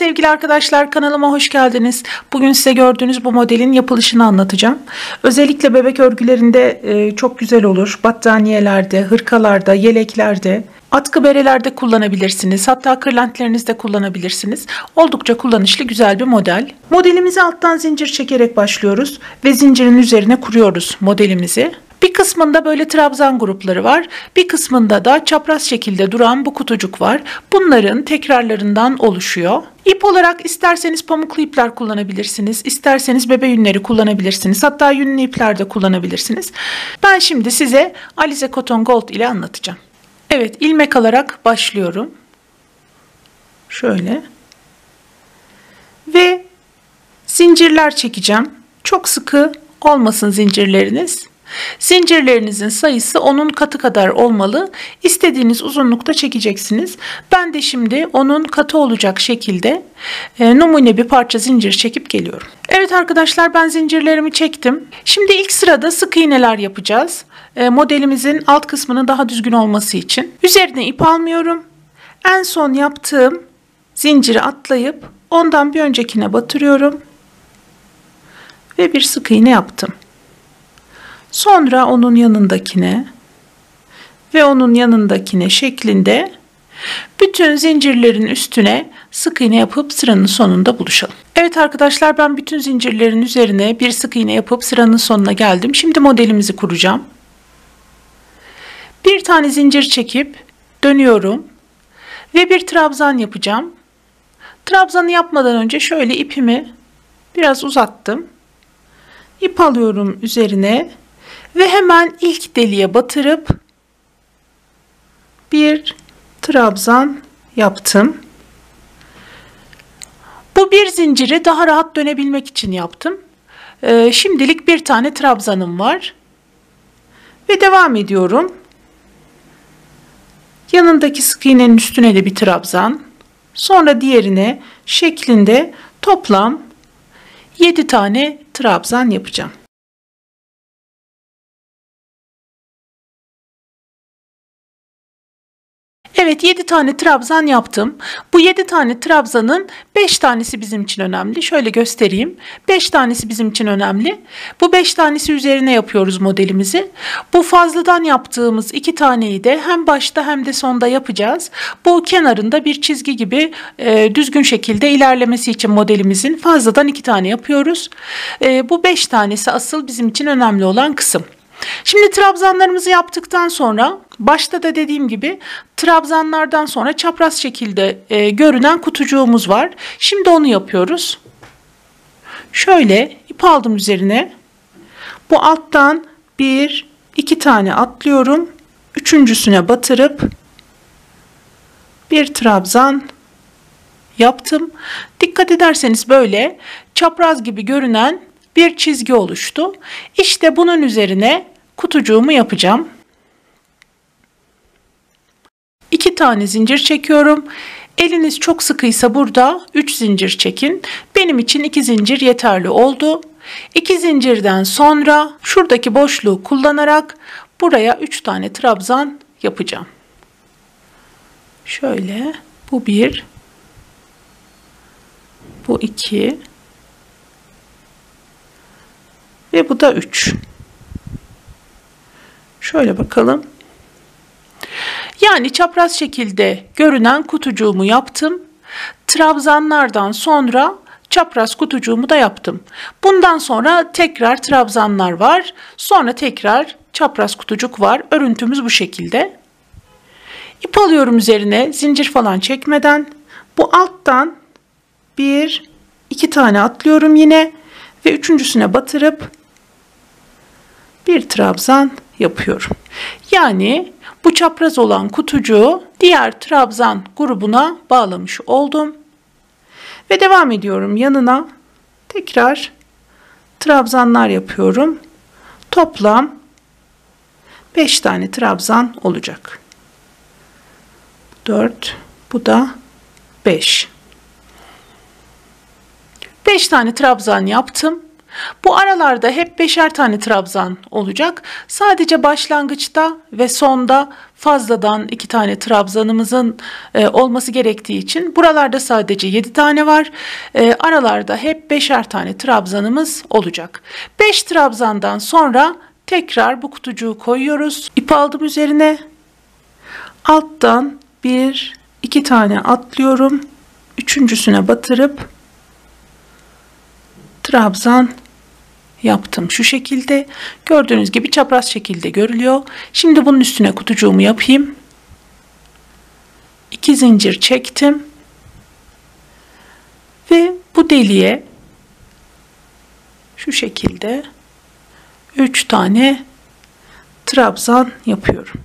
sevgili arkadaşlar kanalıma hoş geldiniz. Bugün size gördüğünüz bu modelin yapılışını anlatacağım. Özellikle bebek örgülerinde e, çok güzel olur. Battaniyelerde, hırkalarda, yeleklerde, atkı berelerde kullanabilirsiniz. Hatta kırlentlerinizde kullanabilirsiniz. Oldukça kullanışlı güzel bir model. Modelimizi alttan zincir çekerek başlıyoruz ve zincirin üzerine kuruyoruz modelimizi. Bir kısmında böyle trabzan grupları var. Bir kısmında da çapraz şekilde duran bu kutucuk var. Bunların tekrarlarından oluşuyor. İp olarak isterseniz pamuklu ipler kullanabilirsiniz. isterseniz bebe yünleri kullanabilirsiniz. Hatta yünlü ipler de kullanabilirsiniz. Ben şimdi size Alize Cotton Gold ile anlatacağım. Evet ilmek alarak başlıyorum. Şöyle. Ve zincirler çekeceğim. Çok sıkı olmasın zincirleriniz. Zincirlerinizin sayısı onun katı kadar olmalı. İstediğiniz uzunlukta çekeceksiniz. Ben de şimdi onun katı olacak şekilde e, numune bir parça zincir çekip geliyorum. Evet arkadaşlar ben zincirlerimi çektim. Şimdi ilk sırada sık iğneler yapacağız. E, modelimizin alt kısmının daha düzgün olması için. Üzerine ip almıyorum. En son yaptığım zinciri atlayıp ondan bir öncekine batırıyorum. Ve bir sık iğne yaptım. Sonra onun yanındakine ve onun yanındakine şeklinde bütün zincirlerin üstüne sık iğne yapıp sıranın sonunda buluşalım. Evet arkadaşlar ben bütün zincirlerin üzerine bir sık iğne yapıp sıranın sonuna geldim. Şimdi modelimizi kuracağım. Bir tane zincir çekip dönüyorum ve bir trabzan yapacağım. Trabzanı yapmadan önce şöyle ipimi biraz uzattım. İp alıyorum üzerine ve hemen ilk deliğe batırıp bir trabzan yaptım. Bu bir zinciri daha rahat dönebilmek için yaptım. Ee, şimdilik bir tane trabzanım var. Ve devam ediyorum. Yanındaki sık iğnenin üstüne de bir trabzan. Sonra diğerine şeklinde toplam 7 tane trabzan yapacağım. Evet 7 tane trabzan yaptım. Bu 7 tane trabzanın 5 tanesi bizim için önemli. Şöyle göstereyim. 5 tanesi bizim için önemli. Bu 5 tanesi üzerine yapıyoruz modelimizi. Bu fazladan yaptığımız 2 taneyi de hem başta hem de sonda yapacağız. Bu kenarında bir çizgi gibi e, düzgün şekilde ilerlemesi için modelimizin fazladan 2 tane yapıyoruz. E, bu 5 tanesi asıl bizim için önemli olan kısım. Şimdi trabzanlarımızı yaptıktan sonra başta da dediğim gibi trabzanlardan sonra çapraz şekilde e, görünen kutucuğumuz var. Şimdi onu yapıyoruz. Şöyle ip aldım üzerine. Bu alttan bir iki tane atlıyorum. Üçüncüsüne batırıp bir trabzan yaptım. Dikkat ederseniz böyle çapraz gibi görünen bir çizgi oluştu. İşte bunun üzerine kutucuğumu yapacağım. İki tane zincir çekiyorum. Eliniz çok sıkıysa burada 3 zincir çekin. Benim için 2 zincir yeterli oldu. 2 zincirden sonra şuradaki boşluğu kullanarak buraya 3 tane trabzan yapacağım. Şöyle bu bir, bu iki ve bu da üç. Şöyle bakalım. Yani çapraz şekilde görünen kutucuğumu yaptım. Trabzanlardan sonra çapraz kutucuğumu da yaptım. Bundan sonra tekrar trabzanlar var. Sonra tekrar çapraz kutucuk var. Örüntümüz bu şekilde. İp alıyorum üzerine zincir falan çekmeden. Bu alttan bir, iki tane atlıyorum yine ve üçüncüsüne batırıp bir trabzan yapıyorum. Yani bu çapraz olan kutucuğu diğer trabzan grubuna bağlamış oldum. Ve devam ediyorum yanına. Tekrar trabzanlar yapıyorum. Toplam 5 tane trabzan olacak. 4 bu da 5. 5 tane trabzan yaptım. Bu aralarda hep beşer tane trabzan olacak. Sadece başlangıçta ve sonda fazladan iki tane trabzanımızın e, olması gerektiği için buralarda sadece yedi tane var. E, aralarda hep beşer tane trabzanımız olacak. Beş trabzandan sonra tekrar bu kutucuğu koyuyoruz. İp aldım üzerine. Alttan bir iki tane atlıyorum. Üçüncüsüne batırıp trabzan yaptım. Şu şekilde gördüğünüz gibi çapraz şekilde görülüyor. Şimdi bunun üstüne kutucuğumu yapayım. İki zincir çektim. Ve bu deliğe şu şekilde 3 tane trabzan yapıyorum.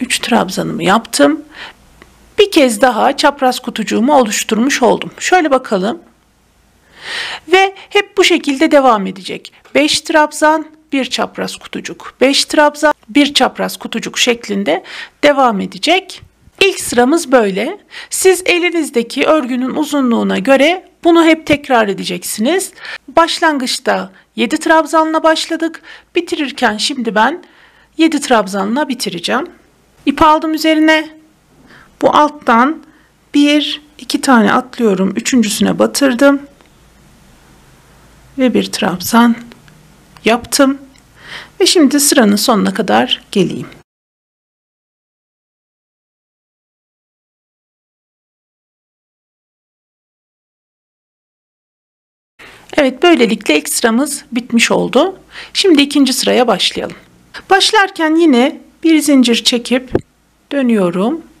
Üç trabzanımı yaptım bir kez daha çapraz kutucuğumu oluşturmuş oldum. Şöyle bakalım. Ve hep bu şekilde devam edecek. 5 trabzan, bir çapraz kutucuk, 5 trabzan, bir çapraz kutucuk şeklinde devam edecek. İlk sıramız böyle. Siz elinizdeki örgünün uzunluğuna göre bunu hep tekrar edeceksiniz. Başlangıçta 7 trabzanla başladık. Bitirirken şimdi ben 7 trabzanla bitireceğim. İp aldım üzerine. Bu alttan bir iki tane atlıyorum. Üçüncüsüne batırdım. Ve bir trabzan yaptım. Ve şimdi sıranın sonuna kadar geleyim. Evet böylelikle ilk sıramız bitmiş oldu. Şimdi ikinci sıraya başlayalım. Başlarken yine bir zincir çekip dönüyorum.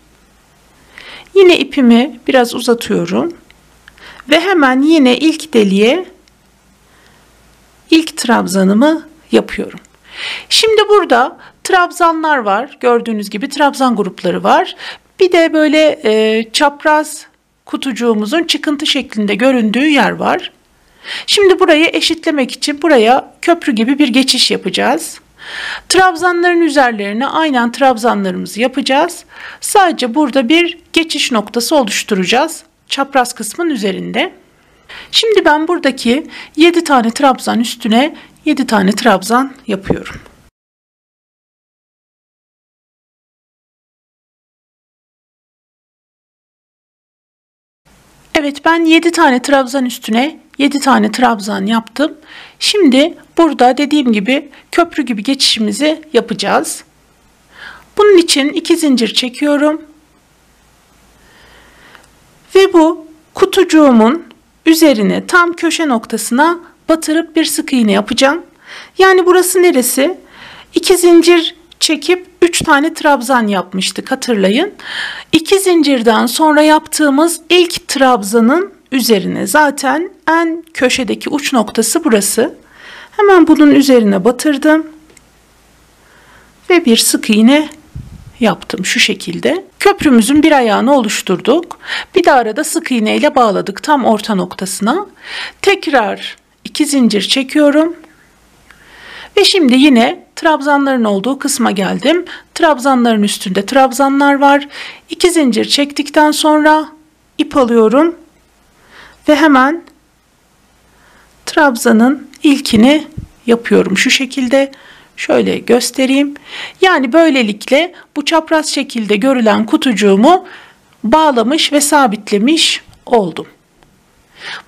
Yine ipimi biraz uzatıyorum. Ve hemen yine ilk deliğe ilk trabzanımı yapıyorum. Şimdi burada trabzanlar var. Gördüğünüz gibi trabzan grupları var. Bir de böyle e, çapraz kutucuğumuzun çıkıntı şeklinde göründüğü yer var. Şimdi burayı eşitlemek için buraya köprü gibi bir geçiş yapacağız. Trabzanların üzerlerine aynen trabzanlarımızı yapacağız. Sadece burada bir geçiş noktası oluşturacağız. Çapraz kısmın üzerinde. Şimdi ben buradaki 7 tane trabzan üstüne 7 tane trabzan yapıyorum. Evet ben 7 tane trabzan üstüne 7 tane trabzan yaptım. Şimdi burada dediğim gibi köprü gibi geçişimizi yapacağız. Bunun için iki zincir çekiyorum. Ve bu kutucuğumun üzerine tam köşe noktasına batırıp bir sık iğne yapacağım. Yani burası neresi? İki zincir çekip 3 tane trabzan yapmıştık hatırlayın. İki zincirden sonra yaptığımız ilk trabzanın üzerine zaten en köşedeki uç noktası burası. Hemen bunun üzerine batırdım. Ve bir sık iğne yaptım şu şekilde. Köprümüzün bir ayağını oluşturduk. Bir de arada sık iğne ile bağladık tam orta noktasına. Tekrar iki zincir çekiyorum. Ve şimdi yine trabzanların olduğu kısma geldim. Trabzanların üstünde trabzanlar var. İki zincir çektikten sonra ip alıyorum ve hemen trabzanın ilkini yapıyorum şu şekilde. Şöyle göstereyim. Yani böylelikle bu çapraz şekilde görülen kutucuğumu bağlamış ve sabitlemiş oldum.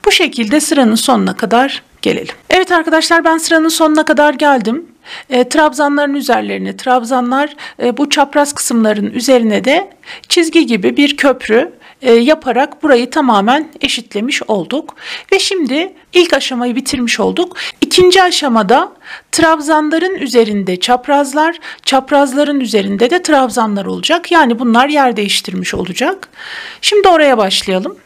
Bu şekilde sıranın sonuna kadar gelelim. Evet arkadaşlar ben sıranın sonuna kadar geldim. E, trabzanların üzerlerine trabzanlar e, bu çapraz kısımların üzerine de çizgi gibi bir köprü e, yaparak burayı tamamen eşitlemiş olduk. Ve şimdi ilk aşamayı bitirmiş olduk. İkinci aşamada trabzanların üzerinde çaprazlar, çaprazların üzerinde de trabzanlar olacak. Yani bunlar yer değiştirmiş olacak. Şimdi oraya başlayalım.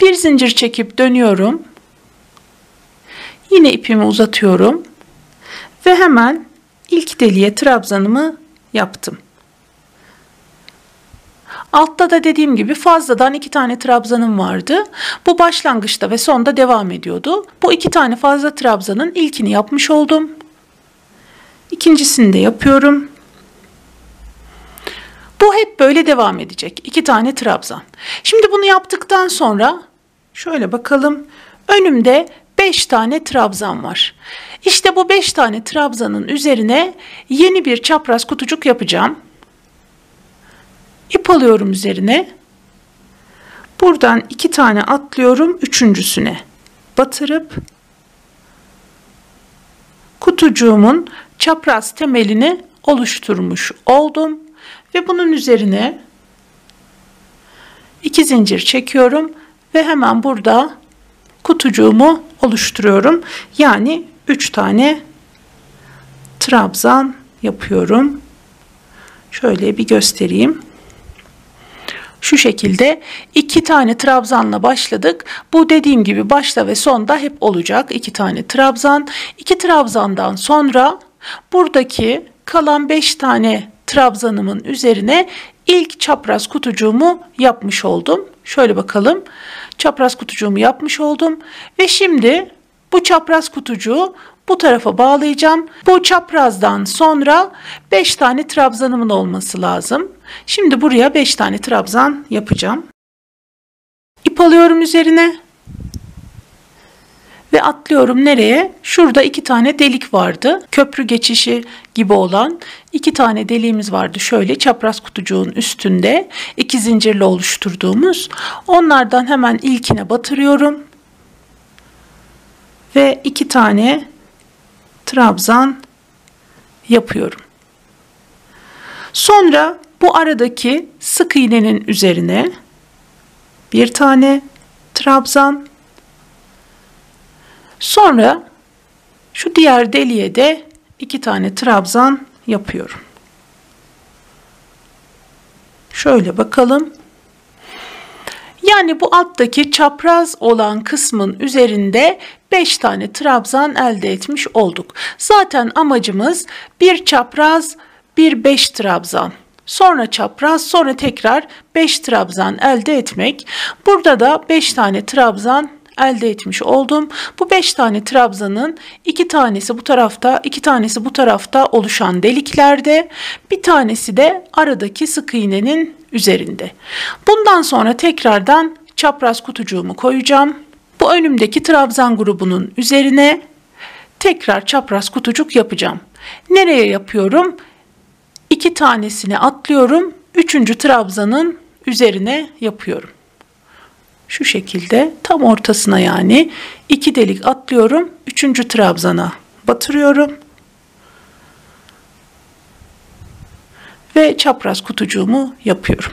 Bir zincir çekip dönüyorum. Yine ipimi uzatıyorum. Ve hemen ilk deliğe trabzanımı yaptım. Altta da dediğim gibi fazladan iki tane trabzanım vardı. Bu başlangıçta ve sonda devam ediyordu. Bu iki tane fazla trabzanın ilkini yapmış oldum. İkincisini de yapıyorum. Bu hep böyle devam edecek. İki tane trabzan. Şimdi bunu yaptıktan sonra şöyle bakalım. Önümde 5 tane trabzan var. İşte bu 5 tane trabzanın üzerine yeni bir çapraz kutucuk yapacağım. İp alıyorum üzerine. Buradan iki tane atlıyorum üçüncüsüne batırıp kutucuğumun çapraz temelini oluşturmuş oldum ve bunun üzerine iki zincir çekiyorum ve hemen burada kutucuğumu oluşturuyorum. Yani 3 tane trabzan yapıyorum. Şöyle bir göstereyim. Şu şekilde iki tane trabzanla başladık. Bu dediğim gibi başta ve sonda hep olacak. iki tane trabzan. İki trabzandan sonra buradaki kalan beş tane trabzanımın üzerine ilk çapraz kutucuğumu yapmış oldum. Şöyle bakalım. Çapraz kutucuğumu yapmış oldum. Ve şimdi bu çapraz kutucuğu bu tarafa bağlayacağım. Bu çaprazdan sonra 5 tane trabzanımın olması lazım. Şimdi buraya 5 tane trabzan yapacağım. İp alıyorum üzerine. Ve atlıyorum nereye? Şurada iki tane delik vardı. Köprü geçişi gibi olan iki tane deliğimiz vardı. Şöyle çapraz kutucuğun üstünde iki zincirle oluşturduğumuz. Onlardan hemen ilkine batırıyorum. Ve iki tane trabzan yapıyorum. Sonra bu aradaki sık iğnenin üzerine bir tane trabzan sonra şu diğer deliğe de iki tane trabzan yapıyorum. Şöyle bakalım. Yani bu alttaki çapraz olan kısmın üzerinde 5 tane trabzan elde etmiş olduk. Zaten amacımız bir çapraz, bir 5 trabzan. Sonra çapraz, sonra tekrar 5 trabzan elde etmek. Burada da 5 tane trabzan elde etmiş oldum. Bu 5 tane trabzanın 2 tanesi bu tarafta, 2 tanesi bu tarafta oluşan deliklerde, bir tanesi de aradaki sık iğnenin üzerinde. Bundan sonra tekrardan çapraz kutucuğumu koyacağım. Bu önümdeki trabzan grubunun üzerine tekrar çapraz kutucuk yapacağım. Nereye yapıyorum? İki tanesini atlıyorum. Üçüncü trabzanın üzerine yapıyorum. Şu şekilde tam ortasına yani iki delik atlıyorum. Üçüncü trabzana batırıyorum. Ve çapraz kutucuğumu yapıyorum.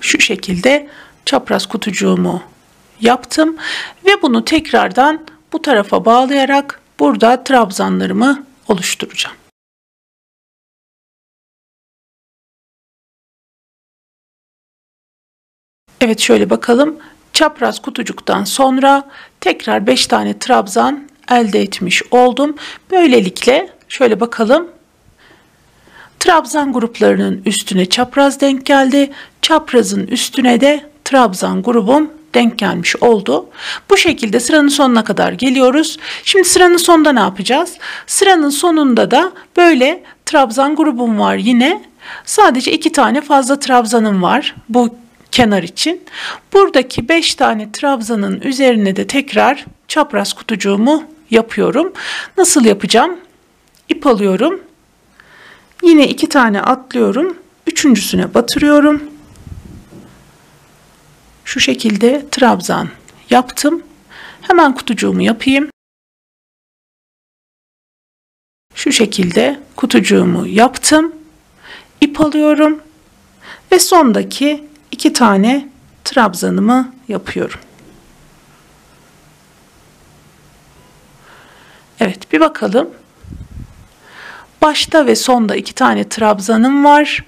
Şu şekilde çapraz kutucuğumu yaptım ve bunu tekrardan bu tarafa bağlayarak burada trabzanlarımı oluşturacağım. Evet şöyle bakalım. Çapraz kutucuktan sonra tekrar 5 tane trabzan elde etmiş oldum. Böylelikle şöyle bakalım. Trabzan gruplarının üstüne çapraz denk geldi. Çaprazın üstüne de trabzan grubum denk gelmiş oldu. Bu şekilde sıranın sonuna kadar geliyoruz. Şimdi sıranın sonunda ne yapacağız? Sıranın sonunda da böyle trabzan grubum var yine. Sadece iki tane fazla trabzanım var bu kenar için. Buradaki beş tane trabzanın üzerine de tekrar çapraz kutucuğumu yapıyorum. Nasıl yapacağım? İp alıyorum. Yine iki tane atlıyorum. Üçüncüsüne batırıyorum şu şekilde trabzan yaptım. Hemen kutucuğumu yapayım. Şu şekilde kutucuğumu yaptım. İp alıyorum ve sondaki iki tane trabzanımı yapıyorum. Evet bir bakalım. Başta ve sonda iki tane trabzanım var.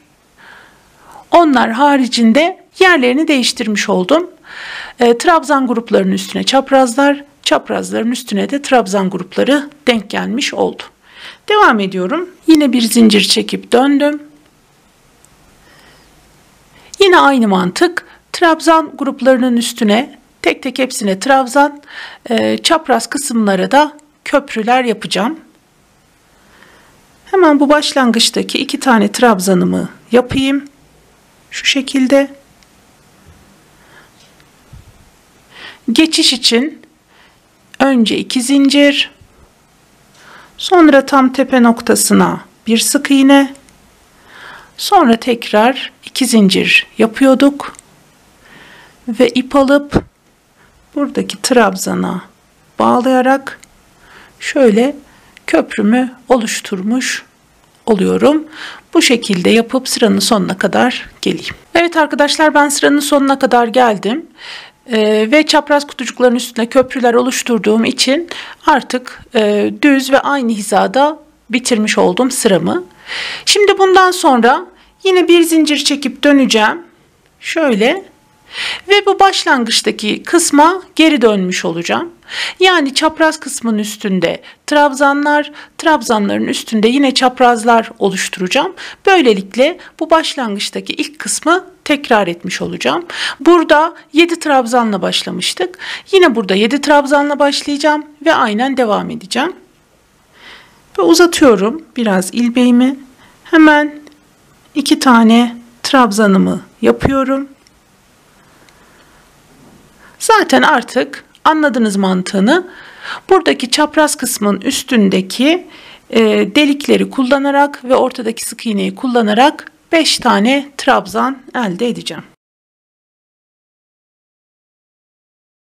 Onlar haricinde yerlerini değiştirmiş oldum. E, trabzan gruplarının üstüne çaprazlar, çaprazların üstüne de trabzan grupları denk gelmiş oldu. Devam ediyorum. Yine bir zincir çekip döndüm. Yine aynı mantık. Trabzan gruplarının üstüne tek tek hepsine trabzan, e, çapraz kısımlara da köprüler yapacağım. Hemen bu başlangıçtaki iki tane trabzanımı yapayım. Şu şekilde. Geçiş için önce iki zincir, sonra tam tepe noktasına bir sık iğne, sonra tekrar iki zincir yapıyorduk ve ip alıp buradaki trabzana bağlayarak şöyle köprümü oluşturmuş oluyorum. Bu şekilde yapıp sıranın sonuna kadar geleyim. Evet arkadaşlar ben sıranın sonuna kadar geldim. Ee, ve çapraz kutucukların üstüne köprüler oluşturduğum için artık e, düz ve aynı hizada bitirmiş oldum sıramı. Şimdi bundan sonra yine bir zincir çekip döneceğim. Şöyle ve bu başlangıçtaki kısma geri dönmüş olacağım. Yani çapraz kısmın üstünde trabzanlar, trabzanların üstünde yine çaprazlar oluşturacağım. Böylelikle bu başlangıçtaki ilk kısmı tekrar etmiş olacağım. Burada 7 trabzanla başlamıştık. Yine burada 7 trabzanla başlayacağım ve aynen devam edeceğim. Ve uzatıyorum biraz ilmeğimi. Hemen 2 tane trabzanımı yapıyorum. Zaten artık anladınız mantığını. Buradaki çapraz kısmın üstündeki e, delikleri kullanarak ve ortadaki sık iğneyi kullanarak 5 tane trabzan elde edeceğim.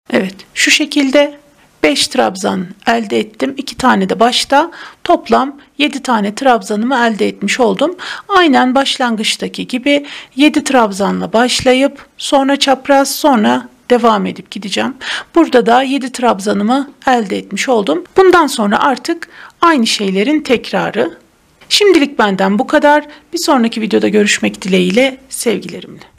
Evet şu şekilde 5 trabzan elde ettim. 2 tane de başta toplam 7 tane trabzanımı elde etmiş oldum. Aynen başlangıçtaki gibi 7 trabzanla başlayıp sonra çapraz sonra devam edip gideceğim. Burada da 7 trabzanımı elde etmiş oldum. Bundan sonra artık aynı şeylerin tekrarı. Şimdilik benden bu kadar. Bir sonraki videoda görüşmek dileğiyle sevgilerimle.